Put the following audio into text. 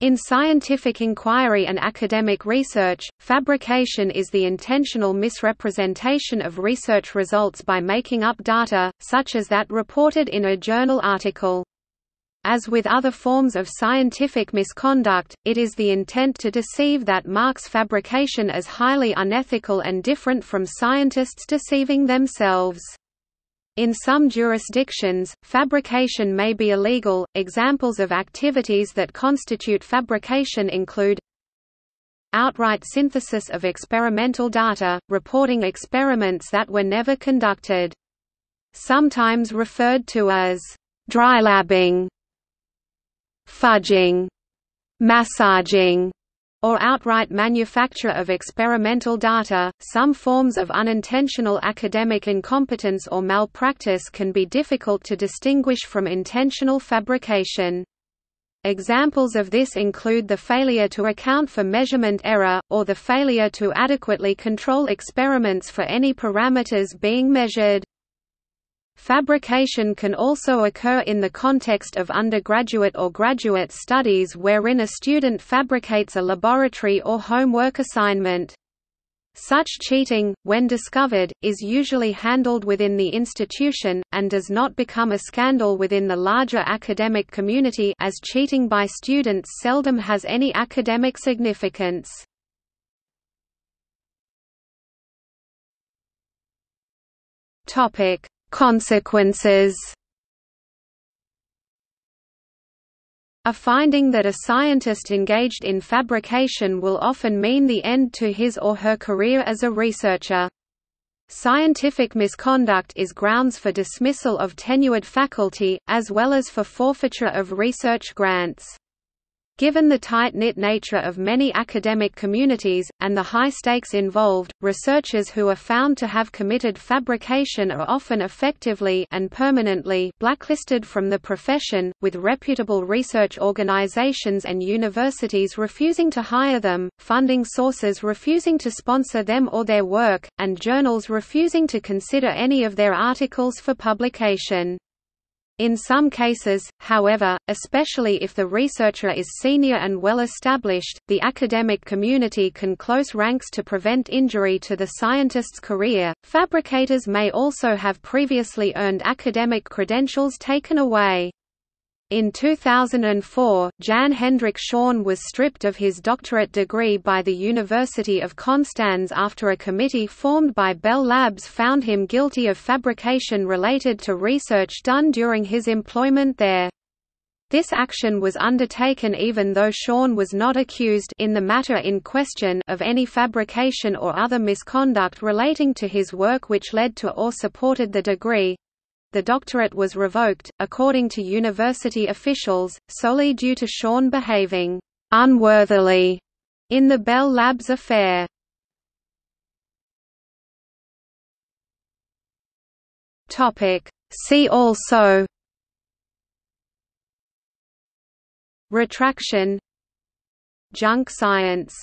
In scientific inquiry and academic research, fabrication is the intentional misrepresentation of research results by making up data, such as that reported in a journal article. As with other forms of scientific misconduct, it is the intent to deceive that marks fabrication as highly unethical and different from scientists deceiving themselves. In some jurisdictions, fabrication may be illegal. Examples of activities that constitute fabrication include outright synthesis of experimental data, reporting experiments that were never conducted. Sometimes referred to as drylabbing, fudging, massaging, or outright manufacture of experimental data. Some forms of unintentional academic incompetence or malpractice can be difficult to distinguish from intentional fabrication. Examples of this include the failure to account for measurement error, or the failure to adequately control experiments for any parameters being measured. Fabrication can also occur in the context of undergraduate or graduate studies wherein a student fabricates a laboratory or homework assignment. Such cheating, when discovered, is usually handled within the institution, and does not become a scandal within the larger academic community as cheating by students seldom has any academic significance. Topic: Consequences A finding that a scientist engaged in fabrication will often mean the end to his or her career as a researcher. Scientific misconduct is grounds for dismissal of tenured faculty, as well as for forfeiture of research grants. Given the tight-knit nature of many academic communities, and the high stakes involved, researchers who are found to have committed fabrication are often effectively and permanently blacklisted from the profession, with reputable research organizations and universities refusing to hire them, funding sources refusing to sponsor them or their work, and journals refusing to consider any of their articles for publication. In some cases, however, especially if the researcher is senior and well established, the academic community can close ranks to prevent injury to the scientist's career. Fabricators may also have previously earned academic credentials taken away. In 2004, Jan Hendrik Schön was stripped of his doctorate degree by the University of Konstanz after a committee formed by Bell Labs found him guilty of fabrication related to research done during his employment there. This action was undertaken even though Schön was not accused in the matter in question of any fabrication or other misconduct relating to his work which led to or supported the degree the doctorate was revoked, according to university officials, solely due to Schön behaving unworthily in the Bell Labs affair. See also Retraction. Junk science